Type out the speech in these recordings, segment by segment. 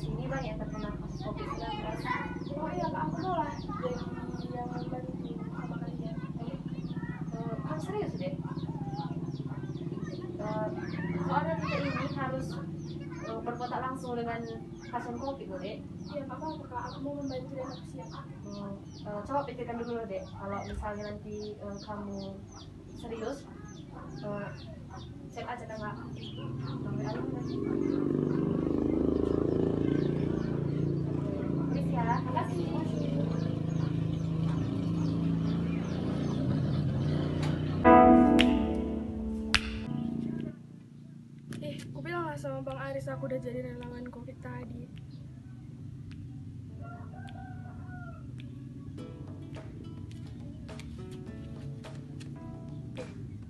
COVID-19. Oh iya kak, aku malah jadi yang membantu sama kalian. Eh, harus serius deh. Eh, soalnya kita ini harus eh, berkontak langsung dengan pasien COVID loh dek. Iya kak, apa kak? Aku mau membantu dan aku siap. Hmm, eh, coba pikirkan dulu loh dek. Kalau misalnya nanti eh, kamu serius, eh, cek aja kan nggak? Aku bilang lah sama Bang Aris aku udah jadi relawan COVID tadi.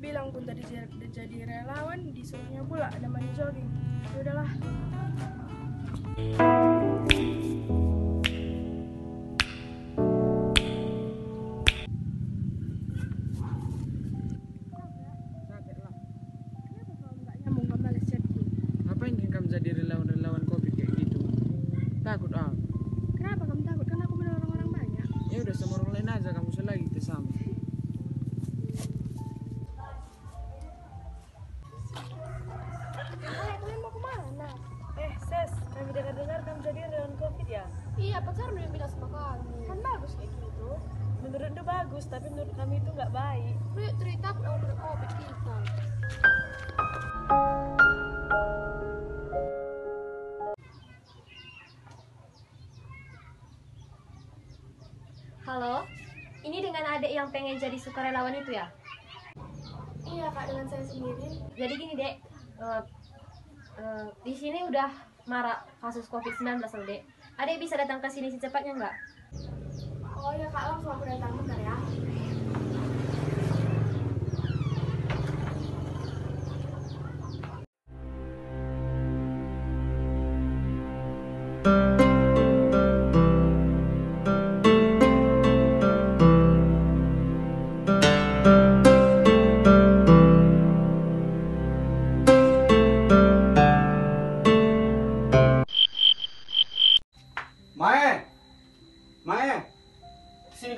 Bilang pun tadi jadi, relawan, disuruhnya pula namanya jogging. Ya udahlah. Ya udah sama orang lain aja kamu selagi kita sama. Eh, kalian mau ke mana? Eh, Ses, kami dengar-dengar kamu jadi relawan COVID ya? Iya, pacar lu yang bilang sama kami. Kan bagus kayak gitu. Menurut itu bagus, tapi menurut kami itu nggak baik. Yuk cerita aku udah covid kita. Halo, ini dengan adik yang pengen jadi sukarelawan itu ya? Iya kak, dengan saya sendiri. Jadi gini dek, eh, eh, di sini udah marak kasus COVID-19 loh dek. Adik bisa datang ke sini secepatnya nggak? Oh iya kak, langsung aku datang bentar ya.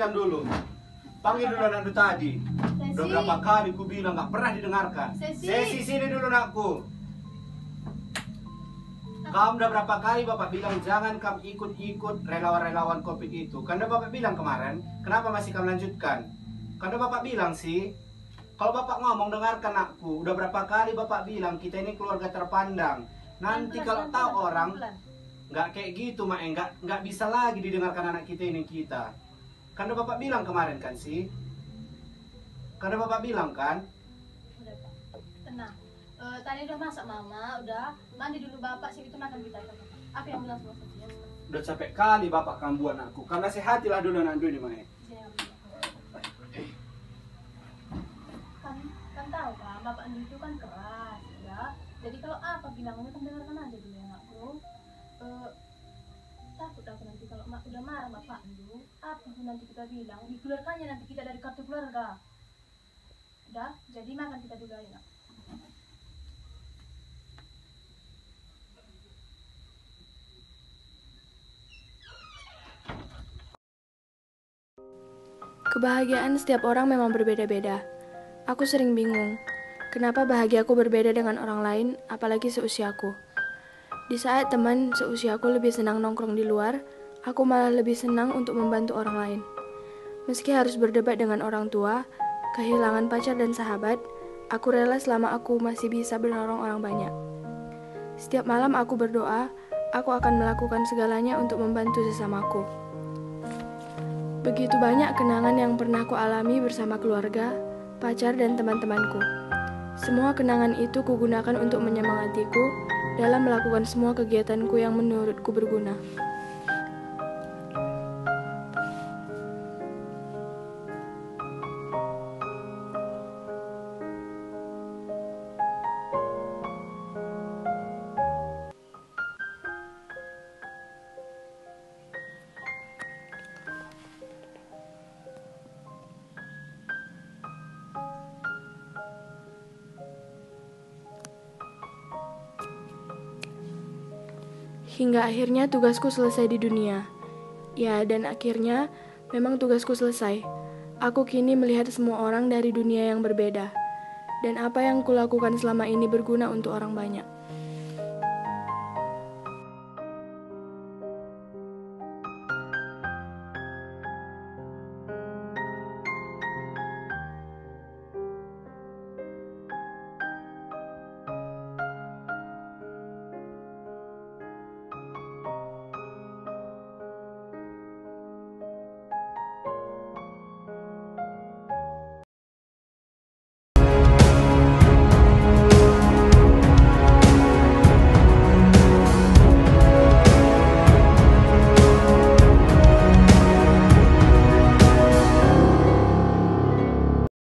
Sini kan dulu. Panggil dulu anak itu tadi. Udah berapa kali ku bilang nggak pernah didengarkan. Sesi. Sesi sini dulu nakku. Kamu udah berapa kali bapak bilang jangan kamu ikut-ikut relawan-relawan covid itu. Karena bapak bilang kemarin, kenapa masih kamu lanjutkan? Karena bapak bilang sih, kalau bapak ngomong dengarkan aku. Udah berapa kali bapak bilang kita ini keluarga terpandang. Nanti kalau tahu orang, nggak kayak gitu mak nggak nggak bisa lagi didengarkan anak kita ini kita karena bapak bilang kemarin kan sih karena bapak bilang kan Udah pak, tenang. Eh, tadi udah masak mama, udah mandi dulu bapak sih itu makan kita. Aku yang bilang sama saja. udah capek kali bapak kamu buat aku karena sehatilah dulu anak ini mak Sini ambil. Kan kan tahu kan bapak Andi itu kan keras, ya. Jadi kalau apa bilangnya kan dengarkan aja dulu ya anakku. Eh, takut aku nanti kalau udah marah bapak Andu, pun nanti kita bilang, dikeluarkannya nanti kita dari kartu keluarga. Udah, jadi makan kita dulu ya. Kebahagiaan setiap orang memang berbeda-beda. Aku sering bingung, kenapa bahagiaku berbeda dengan orang lain, apalagi seusiaku. Di saat teman seusiaku lebih senang nongkrong di luar, aku malah lebih senang untuk membantu orang lain. Meski harus berdebat dengan orang tua, kehilangan pacar dan sahabat, aku rela selama aku masih bisa menolong orang banyak. Setiap malam aku berdoa, aku akan melakukan segalanya untuk membantu sesamaku. Begitu banyak kenangan yang pernah ku alami bersama keluarga, pacar, dan teman-temanku. Semua kenangan itu kugunakan untuk menyemangatiku dalam melakukan semua kegiatanku yang menurutku berguna. Hingga akhirnya tugasku selesai di dunia. Ya, dan akhirnya memang tugasku selesai. Aku kini melihat semua orang dari dunia yang berbeda. Dan apa yang kulakukan selama ini berguna untuk orang banyak.